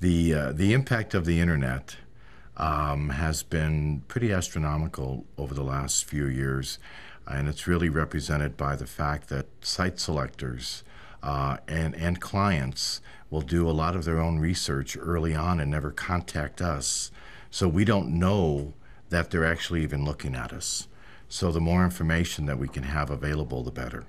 the uh, the impact of the internet um, has been pretty astronomical over the last few years, and it's really represented by the fact that site selectors uh, and and clients will do a lot of their own research early on and never contact us, so we don't know that they're actually even looking at us. So the more information that we can have available, the better.